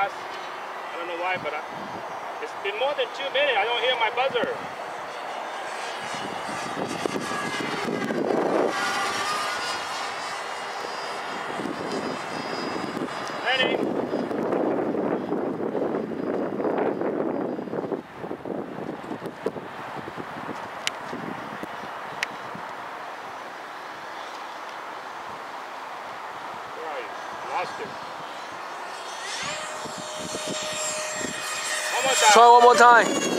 I don't know why, but I, it's been more than two minutes. I don't hear my buzzer. Lost it. One more time. Try one more time.